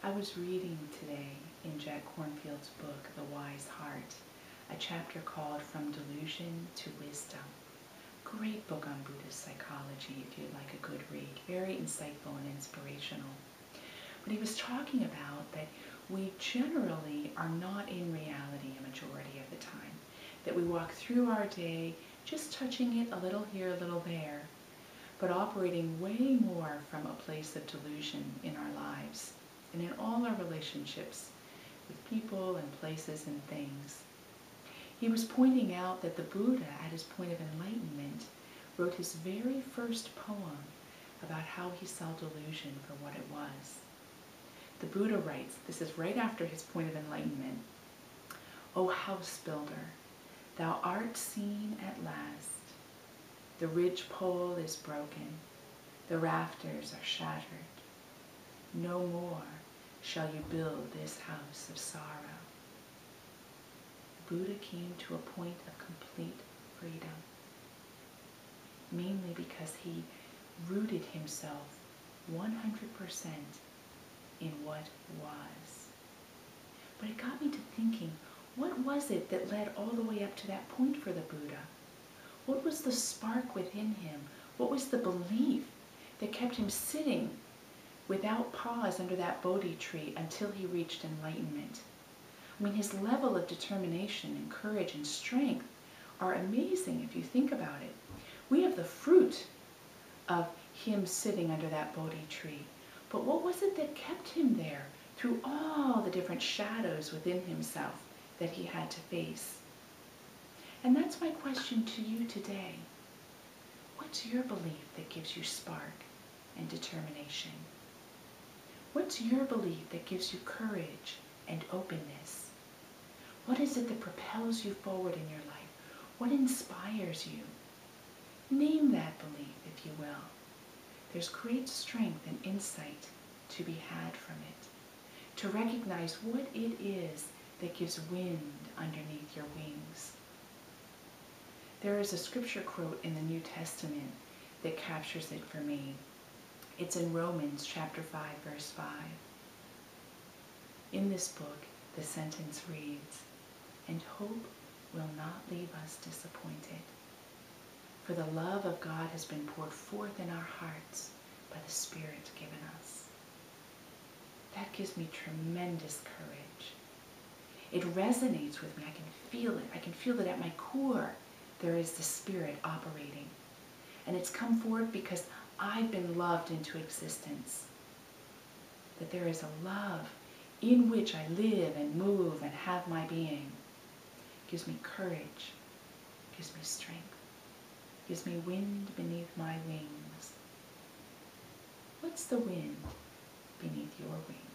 I was reading today in Jack Kornfield's book, The Wise Heart, a chapter called From Delusion to Wisdom. Great book on Buddhist psychology if you'd like a good read. Very insightful and inspirational. But he was talking about that we generally are not in reality a majority of the time. That we walk through our day just touching it a little here, a little there, but operating way more from a place of delusion in our lives and in all our relationships with people and places and things. He was pointing out that the Buddha, at his point of enlightenment, wrote his very first poem about how he saw delusion for what it was. The Buddha writes, this is right after his point of enlightenment, O house builder, thou art seen at last. The ridge pole is broken, the rafters are shattered. No more shall you build this house of sorrow. Buddha came to a point of complete freedom, mainly because he rooted himself 100% in what was. But it got me to thinking, what was it that led all the way up to that point for the Buddha? What was the spark within him? What was the belief that kept him sitting without pause under that Bodhi tree until he reached enlightenment? I mean, his level of determination and courage and strength are amazing if you think about it. We have the fruit of him sitting under that Bodhi tree. But what was it that kept him there through all the different shadows within himself that he had to face? And that's my question to you today. What's your belief that gives you spark and determination? What's your belief that gives you courage and openness? What is it that propels you forward in your life? What inspires you? Name that belief, if you will. There's great strength and insight to be had from it. To recognize what it is that gives wind underneath your wings. There is a scripture quote in the New Testament that captures it for me. It's in Romans chapter 5, verse 5. In this book, the sentence reads, And hope will not leave us disappointed. For the love of God has been poured forth in our hearts by the Spirit given us. That gives me tremendous courage. It resonates with me. I can feel it. I can feel that at my core there is the Spirit operating. And it's come forward because I've been loved into existence. That there is a love in which I live and move and have my being. It gives me courage, gives me strength, gives me wind beneath my wings. What's the wind beneath your wings?